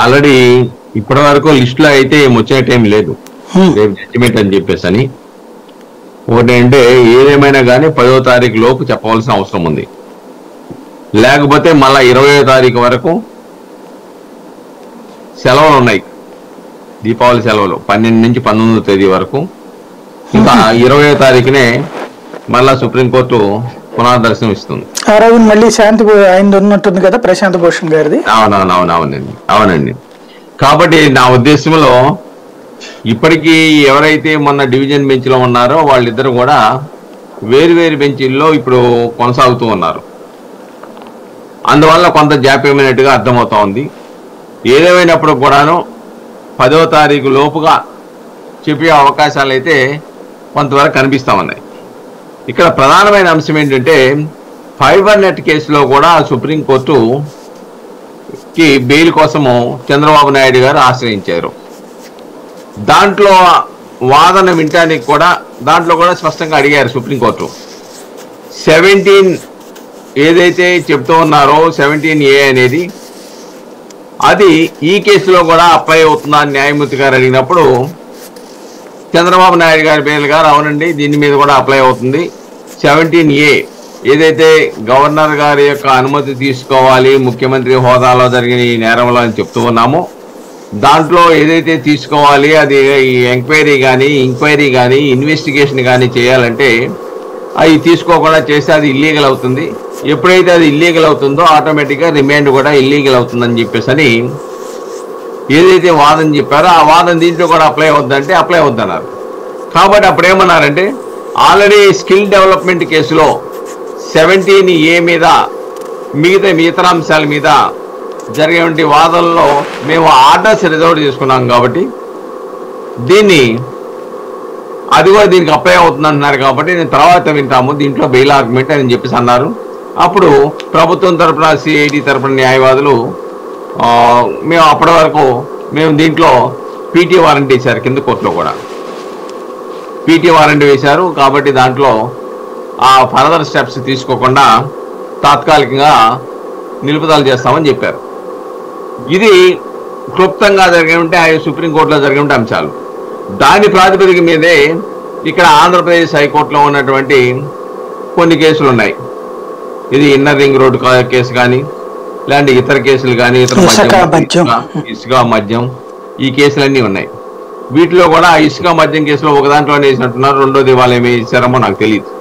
Already ఇప్పటి వరకు లిస్ట్లో అయితే ఏం వచ్చినట్టు ఏం లేదు. రేపు జడ్జిమెంట్ అని చెప్పేసి అని ఒకటి అంటే ఏదేమైనా కానీ పదో తారీఖు లోపు చెప్పవలసిన అవసరం ఉంది. లేకపోతే మళ్ళా ఇరవయో తారీఖు వరకు సెలవులు ఉన్నాయి. దీపావళి సెలవులు పన్నెండు నుంచి పంతొమ్మిదో తేదీ వరకు. ఇంకా ఇరవయో తారీఖునే మళ్ళా సుప్రీంకోర్టు పునర్దర్శనం ఇస్తుంది ఆ రోజు మళ్ళీ శాంతి ఆయనది ఉన్నట్టుంది కదా ప్రశాంత్ భూషణ్ గారిది? అవునవును అవునవునండి అవునండి. కాబట్టి నా ఉద్దేశంలో ఇప్పటికీ ఎవరైతే మొన్న డివిజన్ బెంచ్లో ఉన్నారో వాళ్ళిద్దరు కూడా వేరు వేరు బెంచీల్లో ఇప్పుడు కొనసాగుతూ ఉన్నారు. అందువల్ల కొంత జాప్యమైనట్టుగా అర్థమవుతా ఉంది. ఏదేమైనప్పుడు కూడాను పదో తారీఖు లోపుగా చెప్పే అవకాశాలు అయితే కొంతవరకు కనిపిస్తా ఉన్నాయి. ఇక్కడ ప్రధానమైన అంశం ఏంటంటే ఫైబర్ నెట్ కేసులో కూడా సుప్రీంకోర్టు కి బెయిల్ కోసము చంద్రబాబు నాయుడు గారు ఆశ్రయించారు. దాంట్లో వాదన వినటానికి కూడా దాంట్లో కూడా స్పష్టంగా అడిగారు సుప్రీంకోర్టు. సెవెంటీన్ ఏదైతే చెప్తూ ఉన్నారో సెవెంటీన్ ఏ అనేది అది ఈ కేసులో కూడా అప్లై అవుతుందా న్యాయమూర్తి గారు అడిగినప్పుడు చంద్రబాబు నాయుడు గారి పేర్లు గారు అవునండి దీని మీద కూడా అప్లై అవుతుంది. సెవెంటీన్ ఏ ఏదైతే గవర్నర్ గారి యొక్క అనుమతి తీసుకోవాలి ముఖ్యమంత్రి హోదాలో జరిగిన ఈ నేరంలో అని చెప్తూ ఉన్నామో. దాంట్లో ఏదైతే తీసుకోవాలి అది ఈ ఎంక్వైరీ కానీ ఇంక్వైరీ కానీ ఇన్వెస్టిగేషన్ కానీ చేయాలంటే అవి తీసుకోకుండా చేస్తే అది ఇల్లీగల్ అవుతుంది. ఎప్పుడైతే అది ఇల్లీగల్ అవుతుందో ఆటోమేటిక్గా రిమాండ్ కూడా ఇల్లీగల్ అవుతుందని చెప్పేసి అని ఏదైతే వాదన చెప్పారో ఆ వాదన దీంట్లో కూడా అప్లై అవుద్దంటే అప్లై అవుద్దన్నారు. కాబట్టి అప్పుడు ఏమన్నారంటే ఆల్రెడీ స్కిల్ డెవలప్మెంట్ కేసులో సెవెంటీన్ ఏ మీద మిగతా ఇతర అంశాల మీద జరిగేటువంటి వాదనలో మేము ఆర్డర్స్ రిజర్వ్ చేసుకున్నాం కాబట్టి దీన్ని అది కూడా దీనికి అప్లై అవుతుంది అంటున్నారు కాబట్టి నేను తర్వాత వింటాము. దీంట్లో బెయిల్ ఆర్గ్యుమెంట్ అని చెప్పేసి అన్నారు. అప్పుడు ప్రభుత్వం తరపున సిఐడి తరపున న్యాయవాదులు మేము అప్పటి వరకు మేము దీంట్లో పీటీ వారంటీ సార్ కింద కోర్టులో కూడా. పీటీ వారెంట్ వేశారు. కాబట్టి దాంట్లో ఆ ఫర్దర్ స్టెప్స్ తీసుకోకుండా తాత్కాలికంగా నిలుపుదల చేస్తామని చెప్పారు. ఇది క్లుప్తంగా జరిగి ఉంటే ఆ సుప్రీంకోర్టులో జరిగి ఉంటే అంశాలు. దాని ప్రాతిపదిక మీదే ఇక్కడ ఆంధ్రప్రదేశ్ హైకోర్టులో ఉన్నటువంటి కొన్ని కేసులు ఉన్నాయి. ఇది ఇన్నర్ రింగ్ రోడ్ కేసు కానీ ఇలాంటి ఇతర కేసులు కానీ ఇతర ఇసుక మద్యం, ఇసుక మద్యం ఈ కేసులన్నీ ఉన్నాయి. వీటిలో కూడా ఇసుక మద్యం కేసులో ఒక దాంట్లోనే వేసినట్టున్నారు. రెండోది వాళ్ళు ఏమి ఇచ్చారమో నాకు తెలియదు